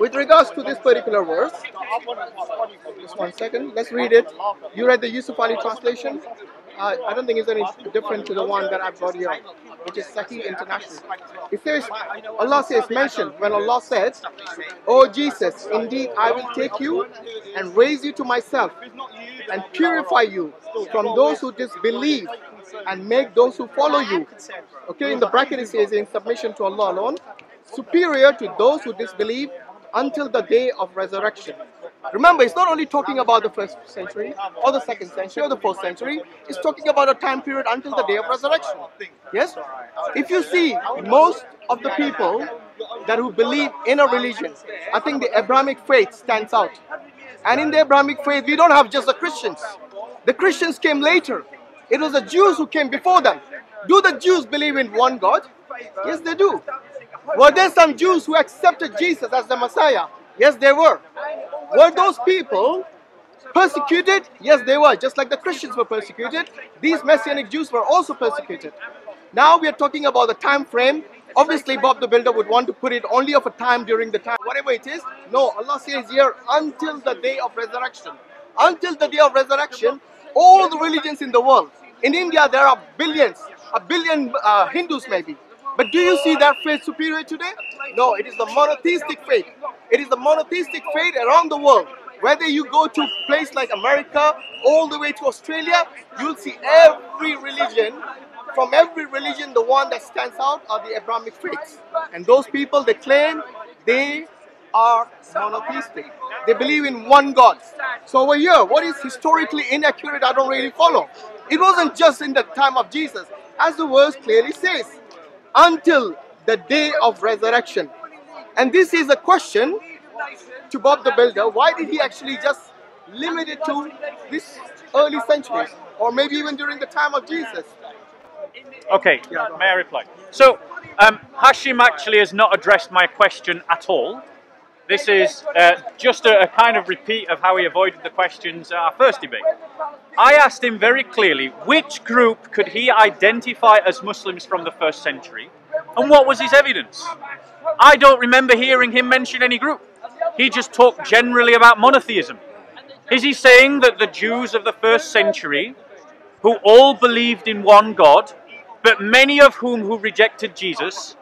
with regards to this particular verse, just one second, let's read it. You read the Yusuf Ali translation? Uh, I don't think it's any different to the one that I've got here, which is Sahih International. It says, Allah says, mentioned when Allah said, Oh Jesus, indeed I will take you and raise you to myself and purify you from those who disbelieve and make those who follow you. Okay, in the bracket it says, in submission to Allah alone, superior to those who disbelieve until the day of resurrection. Remember, it's not only talking about the first century or the second century or the fourth century, it's talking about a time period until the day of resurrection. Yes? If you see most of the people that who believe in a religion, I think the Abrahamic faith stands out. And in the Abrahamic faith, we don't have just the Christians. The Christians came later. It was the Jews who came before them. Do the Jews believe in one God? Yes, they do. Were there some Jews who accepted Jesus as the Messiah? Yes, they were. Were those people persecuted? Yes, they were. Just like the Christians were persecuted, these Messianic Jews were also persecuted. Now we are talking about the time frame. Obviously, Bob the Builder would want to put it only of a time during the time, whatever it is. No, Allah says here, until the day of resurrection. Until the day of resurrection, all the religions in the world. In India, there are billions, a billion uh, Hindus maybe. But do you see that faith superior today? No, it is the monotheistic faith. It is the monotheistic faith around the world. Whether you go to a place like America, all the way to Australia, you'll see every religion, from every religion, the one that stands out are the Abrahamic faiths. And those people, they claim they are monotheistic. They believe in one God. So over here, what is historically inaccurate, I don't really follow. It wasn't just in the time of Jesus. As the verse clearly says, until the day of resurrection. And this is a question to Bob the Builder. Why did he actually just limit it to this early centuries? Or maybe even during the time of Jesus? Okay, may I reply? So, um, Hashim actually has not addressed my question at all. This is uh, just a, a, kind of repeat of how he avoided the questions at our first debate. I asked him very clearly which group could he identify as Muslims from the first century and what was his evidence. I don't remember hearing him mention any group. He just talked generally about monotheism. Is he saying that the Jews of the first century, who all believed in one God, but many of whom who rejected Jesus,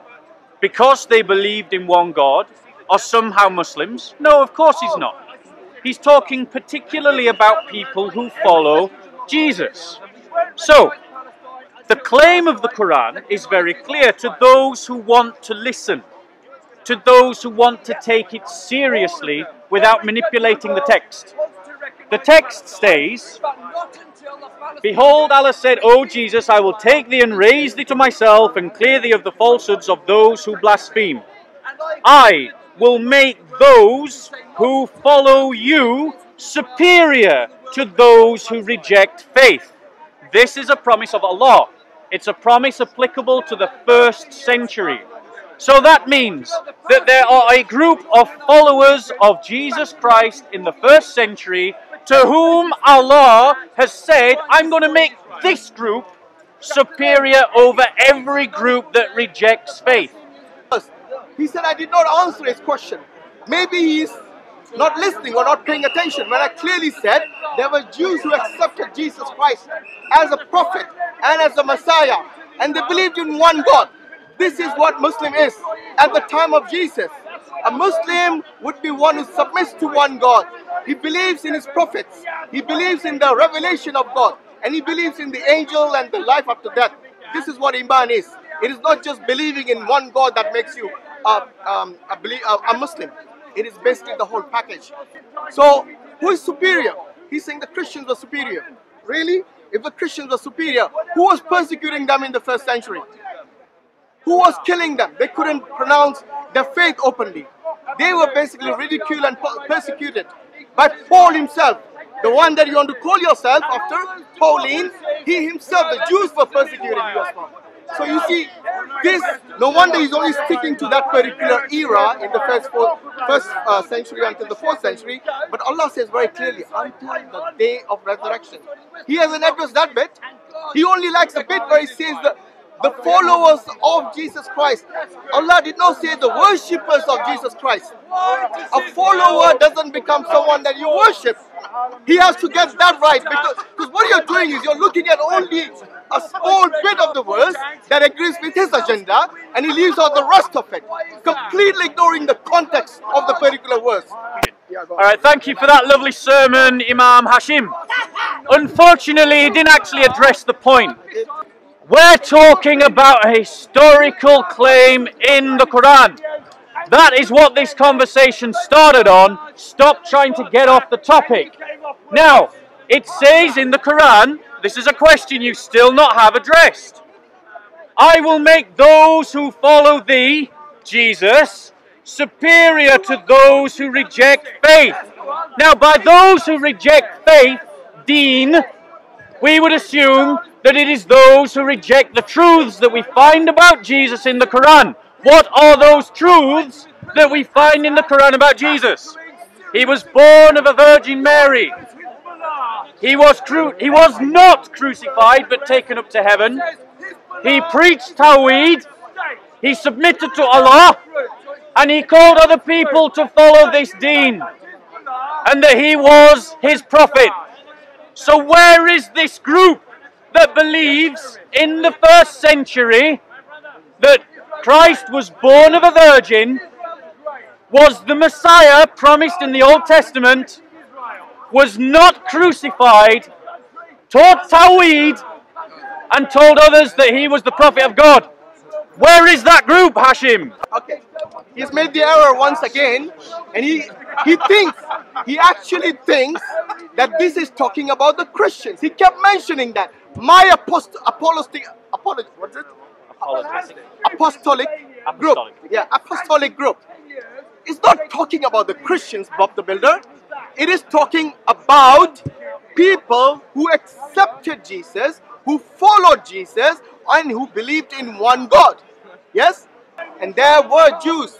because they believed in one God, are somehow Muslims? No, of course he's not. He's talking particularly about people who follow Jesus. So, the claim of the Quran is very clear to those who want to listen, to those who want to take it seriously without manipulating the text. The text stays, Behold, Allah said, O Jesus, I will take thee and raise thee to myself and clear thee of the falsehoods of those who blaspheme. I will make those who follow you superior to those who reject faith. This is a promise of Allah. It's a promise applicable to the first century. So that means that there are a group of followers of Jesus Christ in the first century to whom Allah has said, I'm going to make this group superior over every group that rejects faith. He said, I did not answer his question. Maybe he's not listening or not paying attention when I clearly said there were Jews who accepted Jesus Christ as a prophet and as a Messiah and they believed in one God. This is what Muslim is at the time of Jesus. A Muslim would be one who submits to one God. He believes in his prophets. He believes in the revelation of God. And he believes in the angel and the life after death. This is what Iman is. It is not just believing in one God that makes you a, um, a, a Muslim. It is basically the whole package. So, who is superior? He's saying the Christians were superior. Really? If the Christians were superior, who was persecuting them in the first century? Who was killing them? They couldn't pronounce their faith openly. They were basically ridiculed and persecuted. But Paul himself, the one that you want to call yourself after, Pauline, he himself, the Jews were persecuting you as well. So you see, this, no wonder he's only sticking to that particular era in the first, fourth, first uh, century until the fourth century. But Allah says very clearly, until the day of resurrection. He hasn't addressed that bit. He only likes the bit where he says that the followers of Jesus Christ. Allah did not say the worshippers of Jesus Christ. A follower doesn't become someone that you worship. He has to get that right because what you're doing is you're looking at only a small bit of the verse that agrees with his agenda and he leaves out the rest of it, completely ignoring the context of the particular verse. All right, thank you for that lovely sermon, Imam Hashim. Unfortunately, he didn't actually address the point. We're talking about a historical claim in the Quran. That is what this conversation started on. Stop trying to get off the topic. Now, it says in the Quran, this is a question you still not have addressed. I will make those who follow thee, Jesus, superior to those who reject faith. Now, by those who reject faith, Dean, we would assume that it is those who reject the truths that we find about Jesus in the Quran. What are those truths that we find in the Quran about Jesus? He was born of a Virgin Mary. He was cru- he was not crucified but taken up to heaven. He preached Tawheed. He submitted to Allah and he called other people to follow this deen and that he was his prophet. So where is this group that believes in the first century that Christ was born of a virgin, was the Messiah promised in the Old Testament, was not crucified, taught Tawheed, and told others that he was the prophet of God? Where is that group, Hashim? Okay. He's made the error once again, and he he thinks he actually thinks that this is talking about the Christians. He kept mentioning that my apost apostolic apostolic what's it? Apostolic group. Apostolic. Yeah, apostolic group. It's not talking about the Christians, Bob the Builder. It is talking about people who accepted Jesus, who followed Jesus, and who believed in one God. Yes? And there were Jews.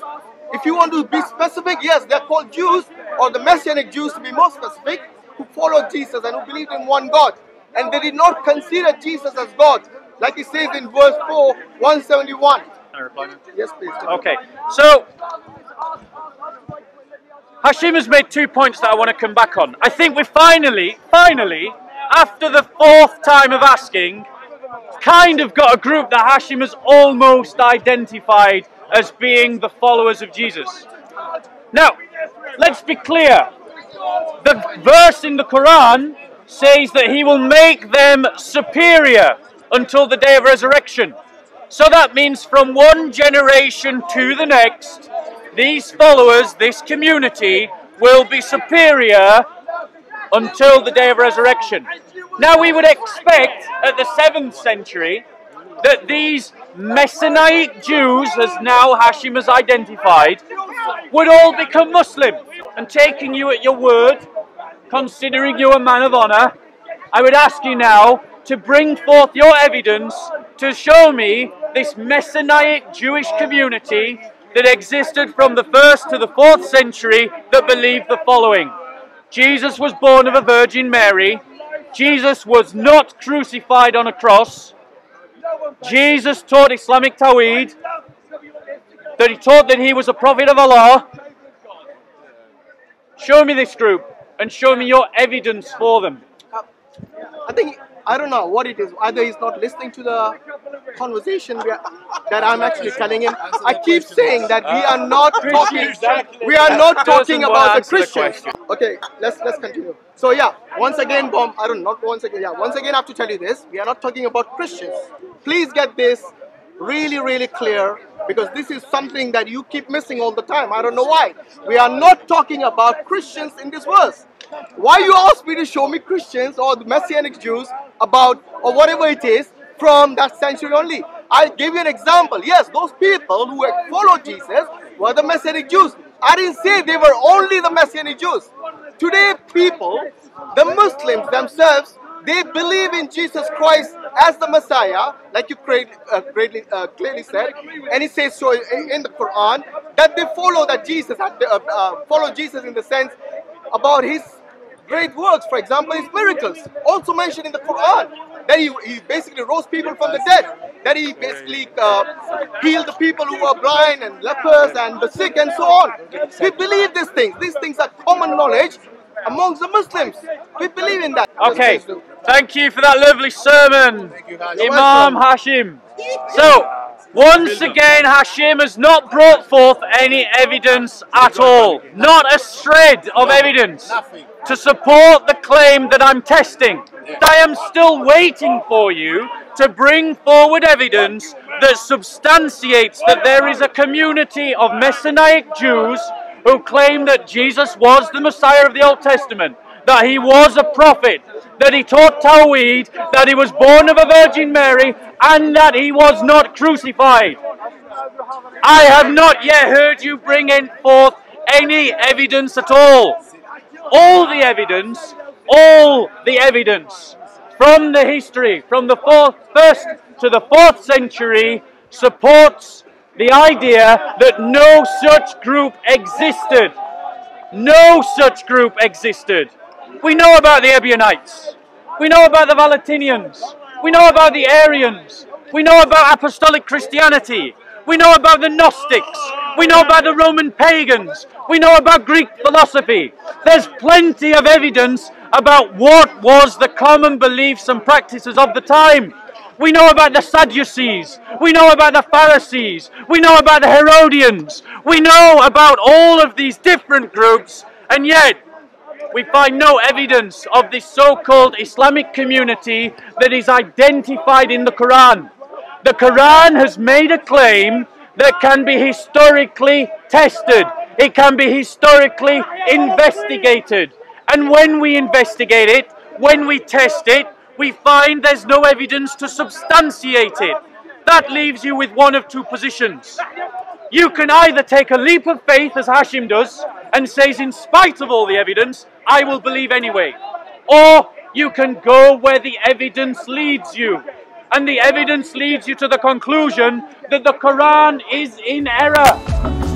If you want to be specific, yes, they're called Jews, or the Messianic Jews to be more specific, who followed Jesus and who believed in one God. And they did not consider Jesus as God. Like it says in verse 4, 171. Can I reply? Yes, please. Okay, so Hashim has made two points that I want to come back on. I think we finally, finally, after the fourth time of asking, kind of got a group that Hashim has almost identified as being the followers of Jesus. Now, let's be clear. The verse in the Quran says that he will make them superior until the day of resurrection. So that means from one generation to the next, these followers, this community, will be superior until the day of resurrection. Now we would expect at the 7th century that these Messianic Jews, as now Hashim has identified, would all become Muslim. And taking you at your word, considering you a man of honour, I would ask you now to bring forth your evidence to show me this Messianic Jewish community that existed from the first to the fourth century that believed the following. Jesus was born of a Virgin Mary. Jesus was not crucified on a cross. Jesus taught Islamic Tawheed. That he taught that he was a prophet of Allah. Show me this group and show me your evidence for them. I think I don't know what it is. Either he's not listening to the conversation we are, that I'm actually telling him. I keep saying that we are not talking. We are not talking about the Christians. Okay, let's let's continue. So yeah, once again, bomb. I don't know, not once again. Yeah, once again, I have to tell you this. We are not talking about Christians. Please get this really, really clear because this is something that you keep missing all the time. I don't know why. We are not talking about Christians in this verse. Why you ask me to show me Christians or the Messianic Jews about or whatever it is from that century only? I'll give you an example. Yes, those people who followed Jesus were the Messianic Jews. I didn't say they were only the Messianic Jews. Today, people, the Muslims themselves, they believe in Jesus Christ as the Messiah, like you great, uh, greatly, uh, clearly said, and it says so in, in the Quran that they follow that Jesus, uh, uh, follow Jesus in the sense about his great works. For example, his miracles, also mentioned in the Quran. That he, he basically rose people from the dead. That he basically uh, healed the people who were blind and lepers and the sick and so on. We believe these things. These things are common knowledge amongst the Muslims. We believe in that. Okay, thank you for that lovely sermon, Imam Hashim. So, once again, Hashim has not brought forth any evidence at all. Not a shred of evidence to support the claim that I'm testing. I am still waiting for you to bring forward evidence that substantiates that there is a community of Messianic Jews who claim that Jesus was the Messiah of the Old Testament, that he was a prophet, that he taught Tawheed, that he was born of a Virgin Mary, and that he was not crucified. I have not yet heard you bring in forth any evidence at all. All the evidence, all the evidence from the history, from the fourth, first to the fourth century, supports the idea that no such group existed. No such group existed. We know about the Ebionites. We know about the Valentinians. We know about the Arians. We know about apostolic Christianity. We know about the Gnostics. We know about the Roman pagans. We know about Greek philosophy. There's plenty of evidence about what was the common beliefs and practices of the time. We know about the Sadducees. We know about the Pharisees. We know about the Herodians. We know about all of these different groups, and yet we find no evidence of this so-called Islamic community that is identified in the Quran. The Quran has made a claim that can be historically tested. It can be historically investigated. And when we investigate it, when we test it, we find there's no evidence to substantiate it. That leaves you with one of two positions. You can either take a leap of faith, as Hashim does, and says, in spite of all the evidence, I will believe anyway. Or you can go where the evidence leads you. And the evidence leads you to the conclusion that the Quran is in error.